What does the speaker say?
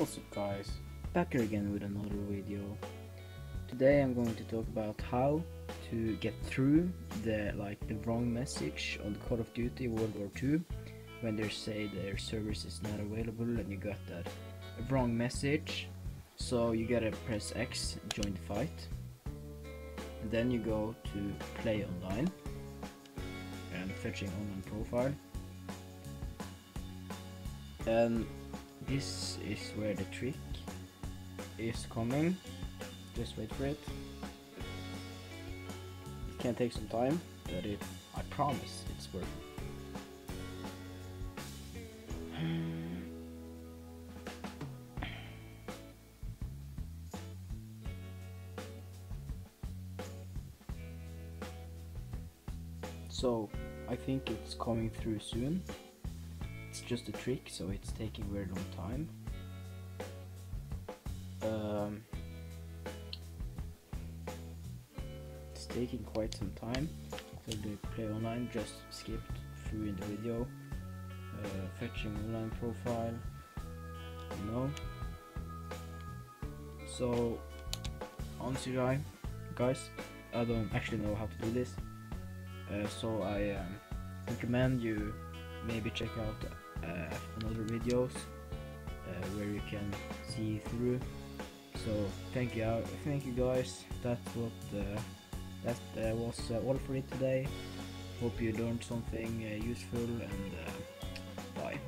What's up guys, back here again with another video. Today I'm going to talk about how to get through the like the wrong message on Call of Duty World War II when they say their service is not available and you got that wrong message. So you gotta press X, join the fight. And then you go to play online and fetching online profile. And this is where the trick is coming. Just wait for it. It can take some time, but it I promise it's worth it. So I think it's coming through soon. It's just a trick, so it's taking very long time. Um, it's taking quite some time. So the play online just skipped through in the video. Uh, fetching online profile, you know. So honestly, guys, I don't actually know how to do this. Uh, so I um, recommend you maybe check out uh, another videos uh, where you can see through. So thank you thank you guys. That's what uh, that uh, was uh, all for it today. Hope you learned something uh, useful and bye